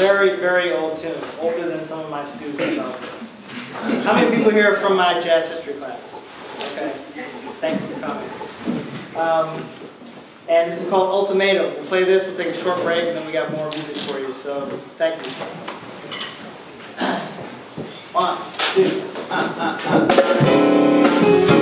very, very old tune, older than some of my students. How many people here are from my jazz history class? Okay, thank you for coming. Um, and this is called Ultimatum. We'll play this, we'll take a short break, and then we got more music for you. So, thank you. One, two, uh, uh, uh.